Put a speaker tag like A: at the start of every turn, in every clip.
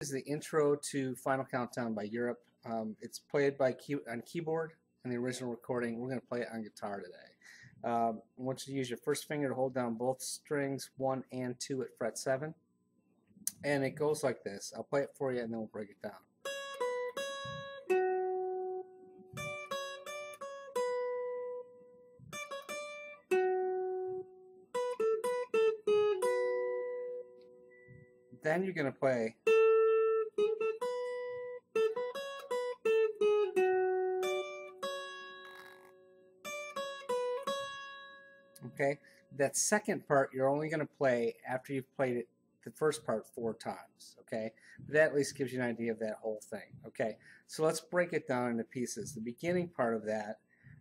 A: is the intro to Final Countdown by Europe. Um, it's played by key on keyboard in the original recording. We're going to play it on guitar today. Um, I want you to use your first finger to hold down both strings, one and two at fret seven. And it goes like this. I'll play it for you and then we'll break it down. Then you're going to play Okay, that second part you're only going to play after you've played it the first part four times. Okay, that at least gives you an idea of that whole thing. Okay, so let's break it down into pieces. The beginning part of that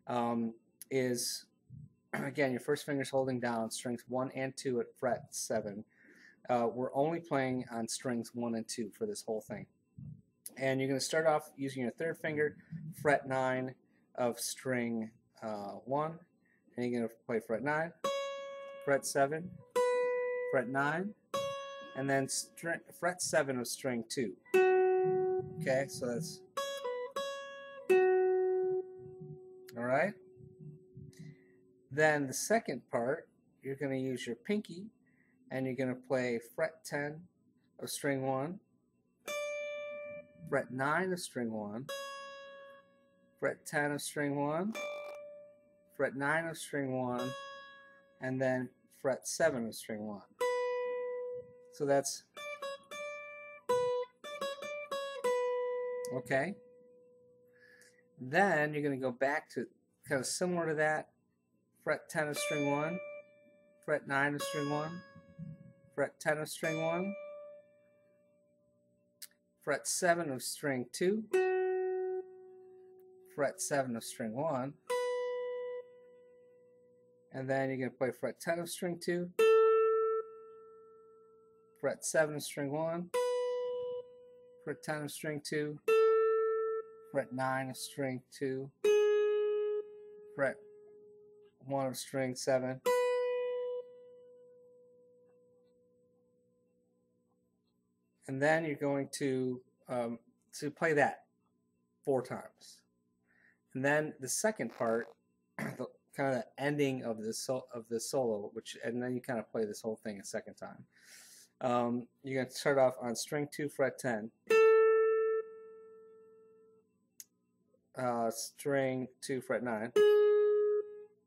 A: um, is again your first finger's holding down strings one and two at fret seven. Uh, we're only playing on strings one and two for this whole thing. And you're going to start off using your third finger, fret nine of string uh, one, and you're going to play fret 9, fret 7, fret 9, and then string, fret 7 of string 2. Okay, so that's alright. Then the second part, you're going to use your pinky and you're going to play fret 10 of string 1, fret 9 of string 1, fret 10 of string 1, fret 9 of string 1, and then fret 7 of string 1. So that's okay. Then you're going to go back to kind of similar to that, fret 10 of string 1, fret 9 of string 1, fret 10 of string 1, fret 7 of string 2, fret 7 of string 1, and then you're going to play fret 10 of string 2, fret 7 of string 1, fret 10 of string 2, fret 9 of string 2, fret 1 of string 7, and then you're going to um, to play that four times. And then the second part, the, kind of ending of the so, of the solo, which and then you kind of play this whole thing a second time. Um, you're to start off on string two, fret ten, uh, string two, fret nine,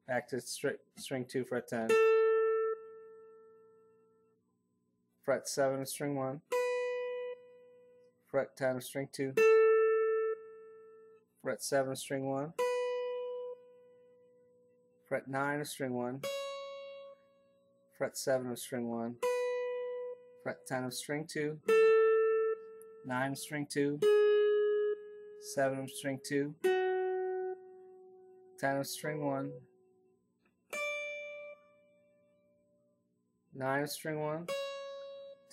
A: back to string string two, fret ten, fret seven, string one, fret ten, string two, fret seven, string one fret 9 of string 1, fret 7 of string 1, fret 10 of string 2, 9 of string 2, 7 of string 2, 10 of string 1, 9 of string 1,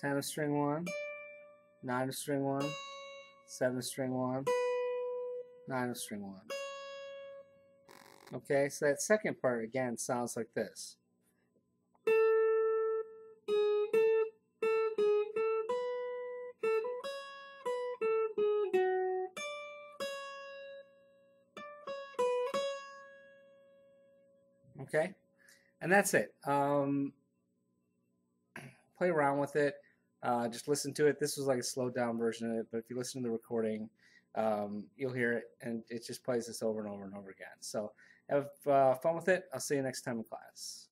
A: 10 of string 1, 9 of string 1, 7 of string 1, 9 of string 1. Okay, so that second part again sounds like this. Okay, and that's it. Um, play around with it. Uh, just listen to it. This was like a slowed down version of it, but if you listen to the recording, um, you'll hear it, and it just plays this over and over and over again. So have uh, fun with it. I'll see you next time in class.